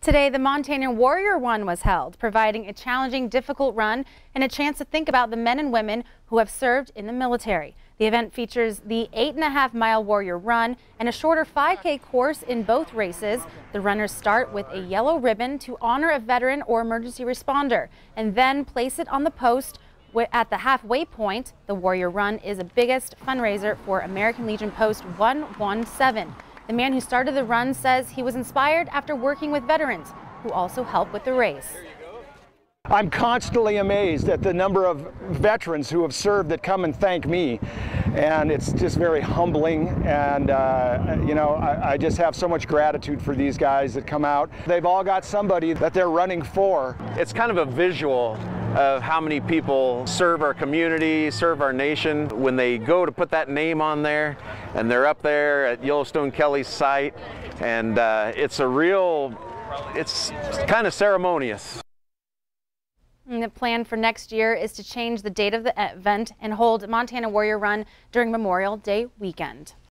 Today, the Montana Warrior Run was held, providing a challenging, difficult run and a chance to think about the men and women who have served in the military. The event features the eight and a half mile Warrior Run and a shorter 5K course in both races. The runners start with a yellow ribbon to honor a veteran or emergency responder and then place it on the post at the halfway point. The Warrior Run is the biggest fundraiser for American Legion Post 117. The man who started the run says he was inspired after working with veterans who also help with the race. I'm constantly amazed at the number of veterans who have served that come and thank me. And it's just very humbling. And, uh, you know, I, I, just have so much gratitude for these guys that come out. They've all got somebody that they're running for. It's kind of a visual of how many people serve our community, serve our nation. When they go to put that name on there and they're up there at Yellowstone Kelly's site and uh, it's a real, it's kind of ceremonious. And the plan for next year is to change the date of the event and hold Montana Warrior Run during Memorial Day weekend.